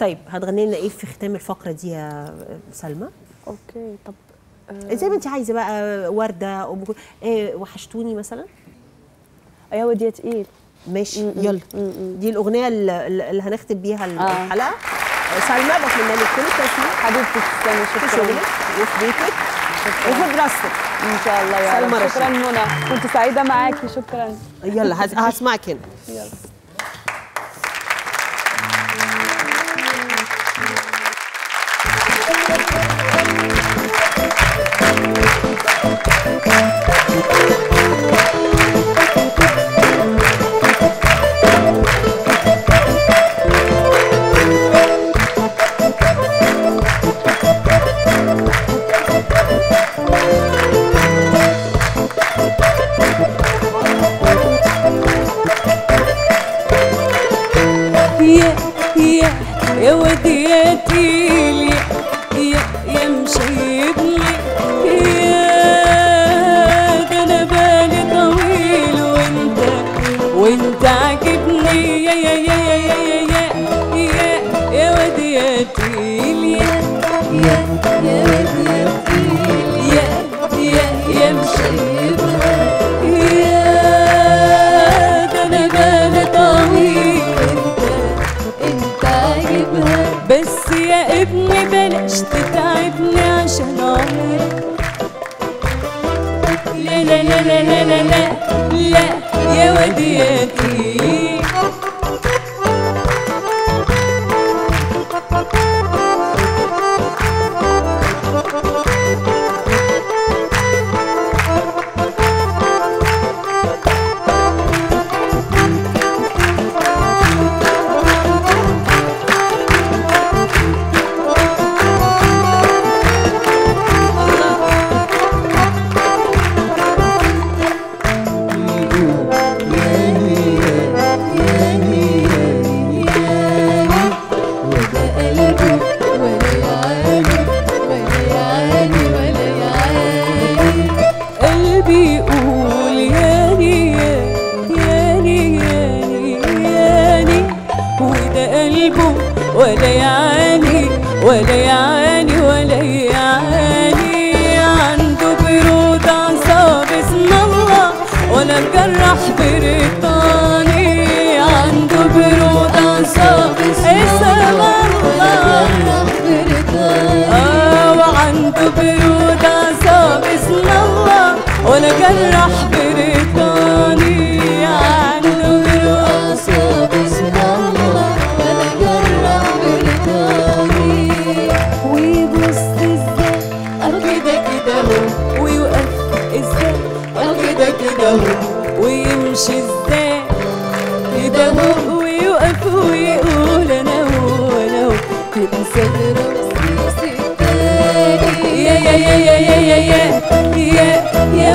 طيب هتغني لنا إيه في ختام الفقرة دي يا سلمى؟ أوكي طب آه، زي ما أنت عايزة بقى وردة أم إيه وحشتوني مثلا؟ يا ودي يا تقيل. ماشي م- م- يلا. م- م. دي الأغنية اللي, هنختم بيها آه. الحلقة. سلمى بتمنى لك كل التوفيق. حبيبتي تسلمي في شكرا شغلك وفي بيتك. وفي دراستك. إن شاء الله يا رب. شكرا منى. كنت سعيدة معاكي شكرا. يلا هس- هسمعك هنا. يلا. يا وديتي لي يا يا مشيبني بلاش تتعبني عشان عمرك. لا لا لا لا لا لا لا يا واد يا كبير ولا يعاني ولا يعاني ولا يعاني عنده برود أعصاب اسم الله ولا جراح بريطاني. عنده برود أعصاب اسم الله آه وعنده برود أعصاب اسم الله ولا جراح بريطاني.